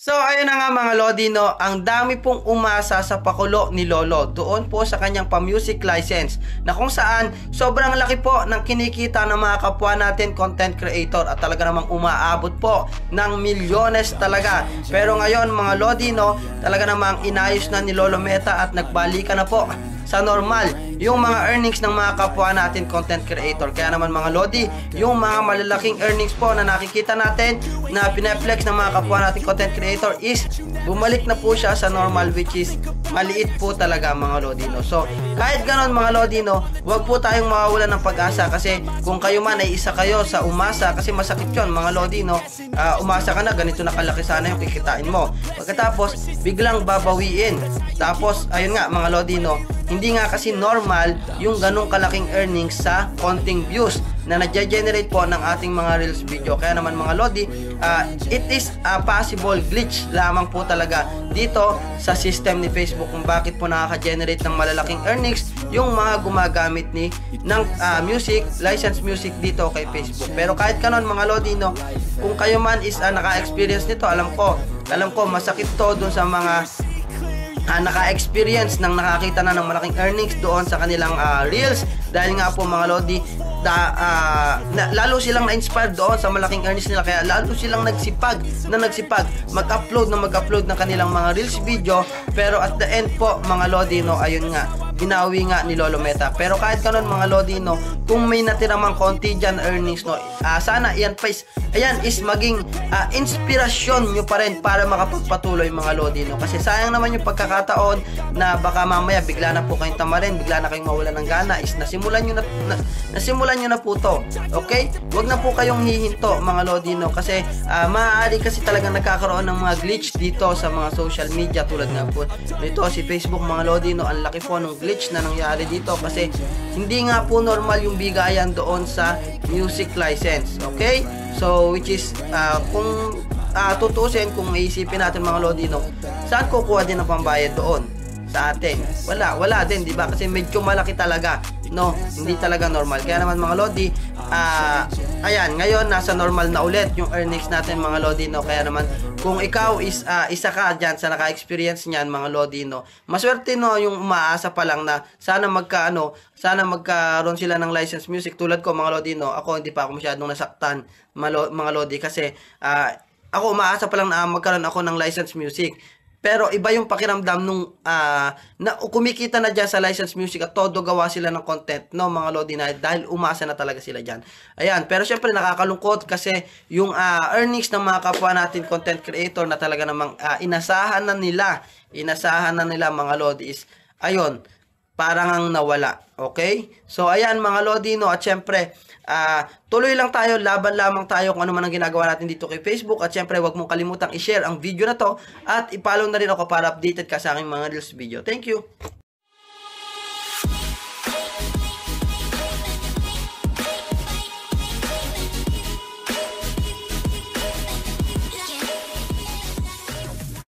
So ayun na nga mga Lodi no, ang dami pong umasa sa pakulo ni Lolo doon po sa kanyang pa-music license na kung saan sobrang laki po ng kinikita ng mga kapwa natin content creator at talaga namang umaabot po ng milyones talaga. Pero ngayon mga Lodi no, talaga namang inayos na ni Lolo Meta at nagbalikan na po sa normal yung mga earnings ng mga kapwa natin content creator. Kaya naman mga Lodi, yung mga malalaking earnings po na nakikita natin na pineflex ng mga kapwa natin content creator is bumalik na po siya sa normal which is maliit po talaga mga Lodino. So, kahit ganon mga Lodino, wag po tayong mawawalan ng pag-asa kasi kung kayo man ay isa kayo sa umasa kasi masakit yun mga Lodino, uh, umasa ka na, ganito na kalaki sana yung kikitain mo. Pagkatapos, biglang babawiin. Tapos, ayun nga mga Lodino, hindi nga kasi normal yung ganong kalaking earnings sa konting views na nagja-generate po ng ating mga Reels video. Kaya naman mga Lodi, uh, it is a possible glitch lamang po talaga dito sa system ni Facebook kung bakit po nakaka-generate ng malalaking earnings yung mga gumagamit ni ng uh, music, license music dito kay Facebook. Pero kahit kanon mga Lodi, no, kung kayo man is uh, naka-experience nito, alam ko, alam ko masakit to dun sa mga uh, naka-experience ng nakakita na ng malaking earnings doon sa kanilang uh, reels. Dahil nga po mga lodi da, uh, na, lalo silang na-inspire doon sa malaking earnings nila. Kaya lalo silang nagsipag na nagsipag mag-upload na mag-upload ng kanilang mga reels video. Pero at the end po mga lodi no ayun nga binawi nga ni Lolo Meta. Pero kahit kanon mga Lodi, no, kung may natira mang konti dyan earnings, no, uh, sana yan pa ayan, is maging uh, inspirasyon nyo pa rin para makapagpatuloy mga Lodi, no. Kasi sayang naman yung pagkakataon na baka mamaya bigla na po kayong tamarin, bigla na kayong mawala ng gana, is nasimulan nyo na, na nasimulan nyo na po to. Okay? Huwag na po kayong hihinto mga Lodi, no, kasi uh, maaari kasi talagang nagkakaroon ng mga glitch dito sa mga social media tulad nga po nito si Facebook mga Lodi, no, ang laki po ng glitch na nangyari dito kasi hindi nga po normal yung bigayan doon sa music license. Okay? So, which is, uh, kung uh, tutusin, kung maisipin natin mga Lodino, saan kukuha din ang pambayad doon? Sa atin. Wala, wala din, di ba? Kasi medyo malaki talaga. No, hindi talaga normal. Kaya naman mga Lodi, uh, ayan, ngayon nasa normal na ulit yung earnings natin mga Lodi, no? Kaya naman, kung ikaw is uh, isa ka dyan sa naka-experience niyan mga Lodi, no? Maswerte no yung umaasa pa lang na sana magka ano, sana magkaroon sila ng license music tulad ko mga Lodi, no? Ako hindi pa ako masyadong nasaktan mga Lodi kasi uh, ako umaasa pa lang na magkaroon ako ng license music. Pero iba yung pakiramdam nung uh, na kumikita na dyan sa license music at todo gawa sila ng content no mga Lodi na dahil umasa na talaga sila dyan. Ayan, pero syempre nakakalungkot kasi yung uh, earnings ng mga kapwa natin content creator na talaga namang uh, inasahan na nila, inasahan na nila mga Lodi is ayun, parang ang nawala. Okay? So ayan mga Lodi no at syempre uh, tuloy lang tayo, laban lamang tayo kung ano man ang ginagawa natin dito kay Facebook. At syempre, huwag mong kalimutang i-share ang video na to at i-follow na rin ako para updated ka sa aking mga reels video. Thank you!